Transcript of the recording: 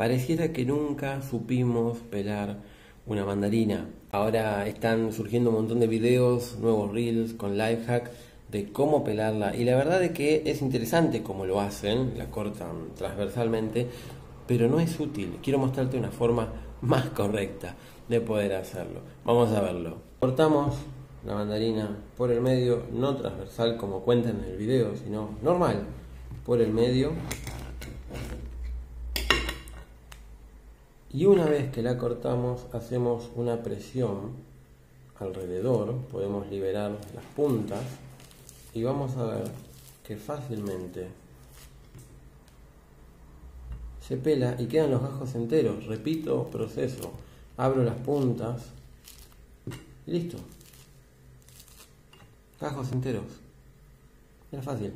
Pareciera que nunca supimos pelar una mandarina. Ahora están surgiendo un montón de videos, nuevos reels con life hack de cómo pelarla y la verdad es que es interesante cómo lo hacen, la cortan transversalmente, pero no es útil. Quiero mostrarte una forma más correcta de poder hacerlo. Vamos a verlo. Cortamos la mandarina por el medio, no transversal como cuentan en el video, sino normal, por el medio. Y una vez que la cortamos, hacemos una presión alrededor, podemos liberar las puntas y vamos a ver que fácilmente se pela y quedan los gajos enteros. Repito, proceso. Abro las puntas y listo. Gajos enteros. Era fácil.